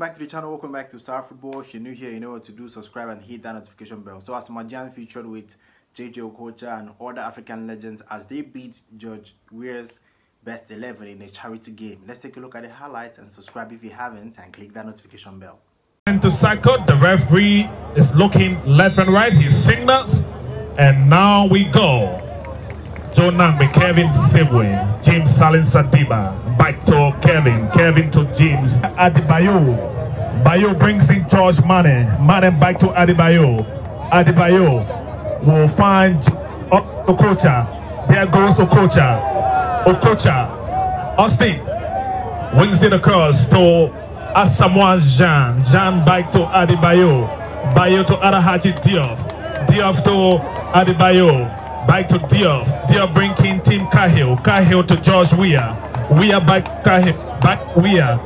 back to the channel. Welcome back to Star Football. If you're new here, you know what to do. Subscribe and hit that notification bell. So, Asamoah Gyan featured with JJ Okocha and other African legends as they beat George Weah's best 11 in a charity game. Let's take a look at the highlights and subscribe if you haven't and click that notification bell. And to cycle, the referee is looking left and right. He signals, and now we go. Joe Nagbe, Kevin Sebwe, James Salin Sadiba, back to Kevin, Kevin to James. Adebayor, Bayo brings in George Mane, Mane back to Adebayor. Adebayor will find Okocha. There goes Okocha. Okocha, Austin wings it across to Asamoah Gyan. Gyan back to Adebayor. Bayo to Alhaji Diop. Diop to Adebayor. Back to Diop. Diop bringing Tim Cahill. Cahill to George Weah. Weah back Cahill. Back Weah.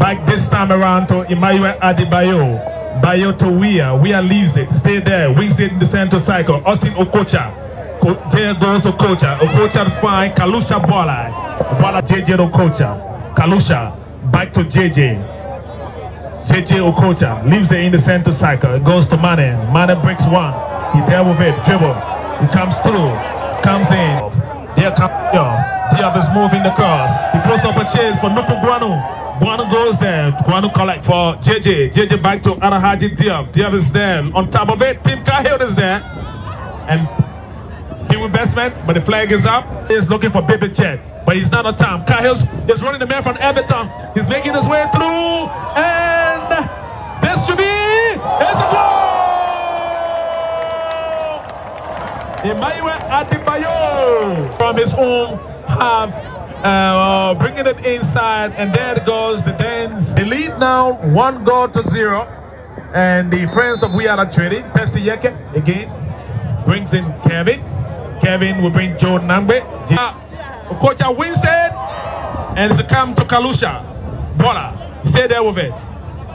Back this time around to Emmanuel Adebayor. Bayo to Weah. Weah leaves it. Stay there. Wings it in the center cycle. Austin Okocha. There goes Okocha. Okocha to find Kalusha Bwalya. Bwalya JJ Okocha. Kalusha. Back to JJ. JJ Okocha leaves it in the center cycle. It goes to Mane. Mane breaks one. He there with it. Dribble. He comes through. Comes in. Here comes Diop. Is moving the cross. He throws up a chase for Nuku Guanu. Guanu goes there. Guanu collect for JJ. JJ back to Alhaji Diop. Diop is there. On top of it, Tim Cahill is there. And he with best man, but the flag is up. He's looking for Baby but he's not on time. Cahill's is running the man from Everton. He's making his way through, and this should be is goal. Emmanuel Adebayor from his own half, uh, bringing it inside, and there goes. The Dens they lead now, one goal to zero, and the friends of We Are Not Trading, Pepsi Yeke again brings in Kevin. Kevin will bring Joe Nagbe. Okocha wins it. And it's a come to Kalusha. Bwalya. Stay there with it.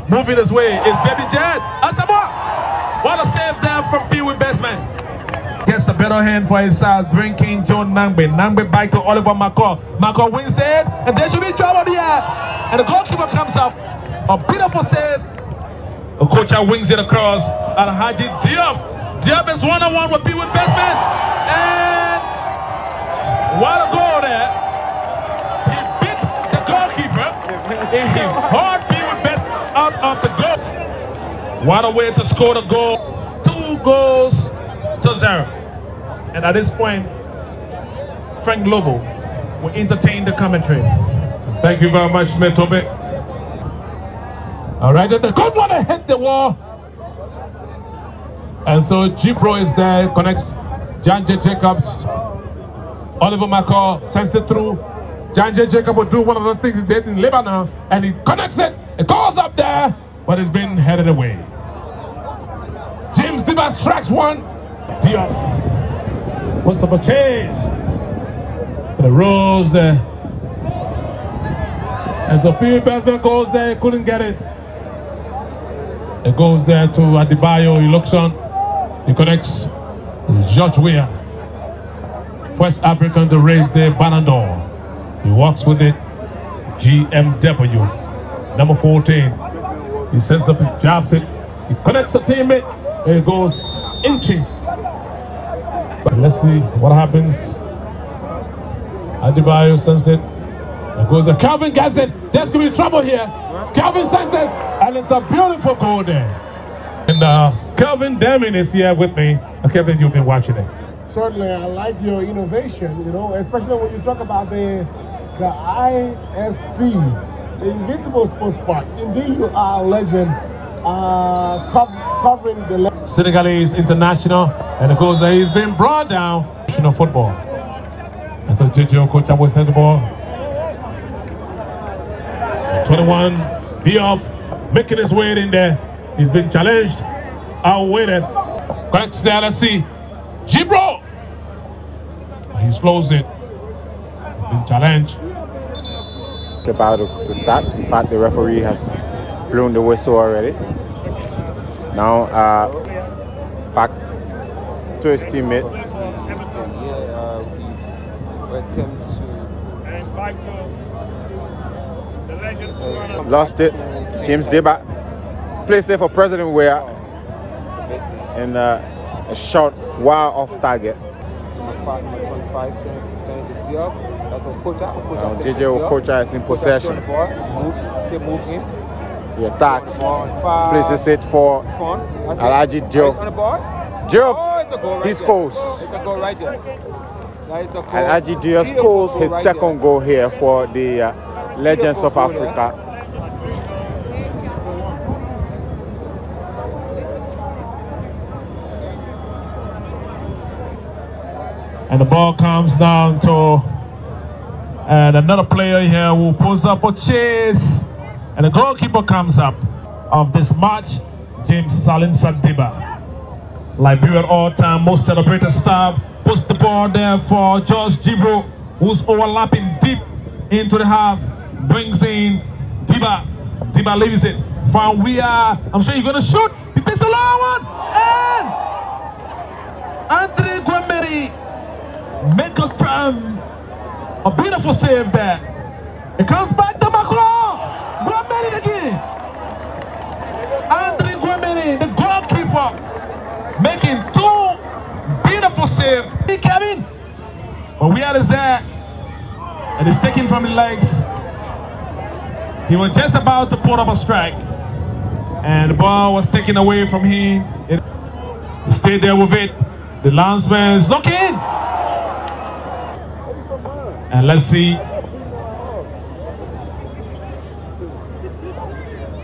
Moving his way is Baby Jet. Asamoah. What a save there from Pee Wee Bestman. Gets a better hand for his side. Drinking Joe Nagbe. Nagbe back to Oliver Mako. Mako wins it. And there should be trouble here. And the goalkeeper comes up. A beautiful save. Okocha wings it across. Alhaji Diop. Diop is one on one with Pee Wee Bestman. And what a goal there. He beat the goalkeeper. And he hard Pee Wee Bestman out of the goal. What a way to score the goal. Two goals to zero. And at this point, Frank Lobo will entertain the commentary. Thank you very much, Metobe. All right, and the good one hit the wall. And so Gipro is there, connects John J. Jacobs. Oliver McCall sends it through. John J. Jacob will do one of those things he did in Lebanon, and he connects it. It goes up there, but it's been headed away. James Diba tracks one. Diop. What's up a chase? The rolls there. And so Phil Besman goes there, couldn't get it. It goes there to Adebayor, he looks on, he connects George Weah. West African to raise the Banador. He walks with it. GMW. Number 14. He sends up, jabs it. He connects a teammate. And it goes inching. But let's see what happens. Adebayor sends it. There goes the Calvin gets it. There's going to be trouble here. Calvin sends it. And it's a beautiful goal there. And uh, Calvin Deming is here with me. Uh, Kevin, you've been watching it. certainly I like your innovation, you know, especially when you talk about the the ISP, the Invisible Sports Park. Indeed, you are a legend uh, covering the Senegalese international, and of course he's been brought down. National football. And so JJ Okocha will send the ball. 21, Diop making his way in there. He's been challenged, outweighted. Connects there, let's see. Gibro! He's closed it. He's been challenged. about to start. In fact, the referee has blown the whistle already. Now, uh, back to his teammate. Uh, Lost it. James Deba. Play safe for President Weah. And uh, a shot while off target. Now JJ Okocha is in possession. He attacks. Places it for Alhaji Diop. Diop, he scores. Alhaji Diop scores his second goal here for the uh, Legends of Africa. And the ball comes down to and another player here will post up a chase. And the goalkeeper comes up of this match, James Salin Sadiba. Liberian all-time most celebrated star puts the ball there for George Gibro, who's overlapping deep into the half, brings in Diba. Diba leaves it. From we are, I'm sure you're gonna shoot. He takes a long one, and Andre Guameri make a a beautiful save there. It comes back to Macron. Guameri again. Andre Guameri, the goalkeeper, making two beautiful saves. Kevin. But where is that? And it's taken from the legs. He was just about to put up a strike. And the ball was taken away from him. He stayed there with it. The linesman is looking. And let's see.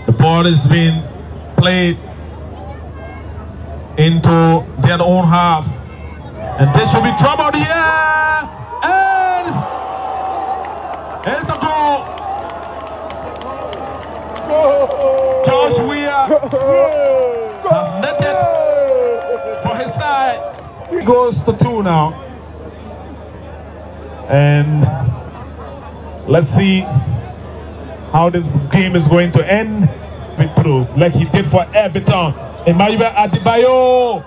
The ball is being played into their own half. And this will be trouble here. And it's a goal. George Weah has netted for his side. He goes to two now. And let's see how this game is going to end. It through like he did for Everton. Emmanuel Adebayor.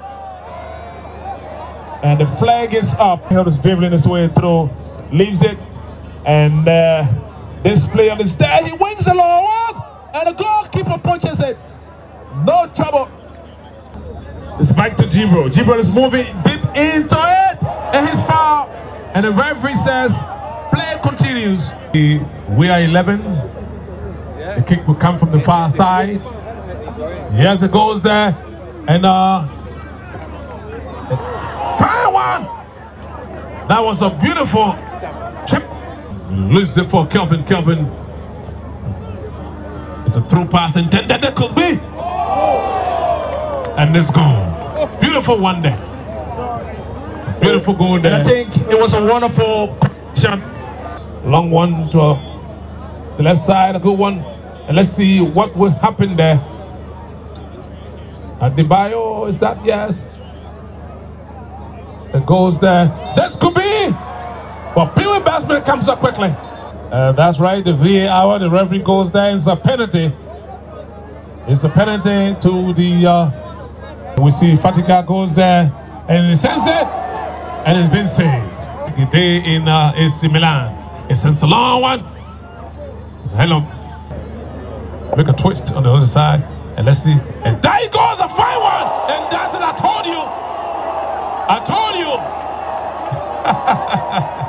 And the flag is up. He dribbling his way through, leaves it, and uh, this player is there. He wins the long one, and the goalkeeper punches it. No trouble. It's back to Gibro. Gibro is moving deep into it, and he's foul. And the referee says, play continues. We are 11. The kick will come from the far side. Here's the goals there. And uh try one. That was a beautiful chip. Loses it for Kelvin. Kelvin. It's a through pass intended. That could be. And it's goal. Beautiful one there. Beautiful goal And I think it was a wonderful shot. Long one to the left side, a good one. And let's see what will happen there. Adebayor, is that yes? It goes there. This could be. But Pee Batsman comes up quickly. Uh, that's right, the VAR, the referee goes there. It's a penalty. It's a penalty to the. Uh, we see Fatika goes there and he sends it and it's been saved. Day in uh, AC Milan. It sends a long one. Hello. Make a twist on the other side. And let's see. And there he goes, a fine one. And that's it. I told you. I told you.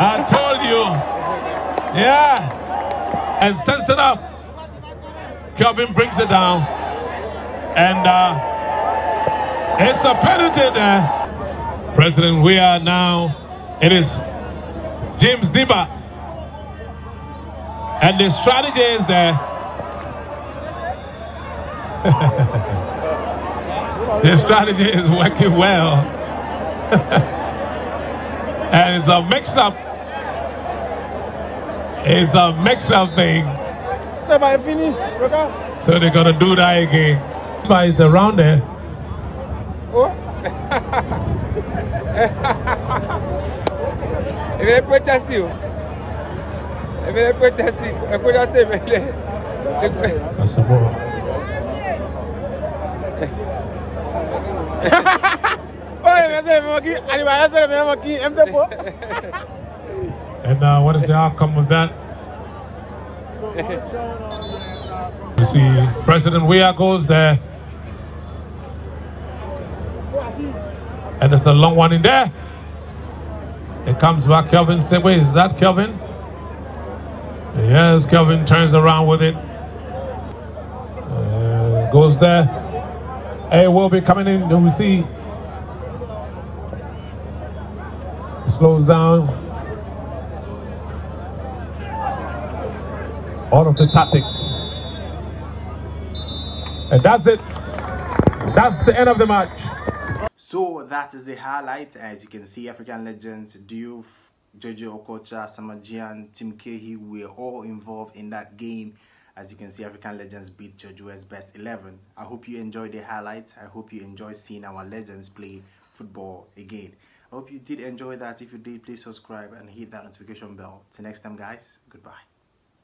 I told you. Yeah. And sends it up. Kelvin brings it down. And uh, it's a penalty there. President, we are now, it is James Diba. And the strategy is there. the strategy is working well. and it's a mix up. It's a mix up thing. So they're gonna do that again. But it's around there. Ele pode ter sido. Ele pode ter sido. É coisa assim, ele. That's the And uh, what is the outcome of that? You see President Weah goes there. And there's a long one in there. It comes back, Kelvin said, wait, is that Kelvin? Yes, Kelvin turns around with it. Uh, goes there. Hey, we'll be coming in. Do we see? It Slows down. All of the tactics. And that's it. That's the end of the match. So that is the highlight. As you can see, African legends Diouf, Jojo Okocha, Asamoah Gyan, Tim Cahill were all involved in that game. As you can see, African legends beat Weah's best 11. I hope you enjoyed the highlights. I hope you enjoyed seeing our legends play football again. I hope you did enjoy that. If you did, please subscribe and hit that notification bell. Till next time, guys. Goodbye.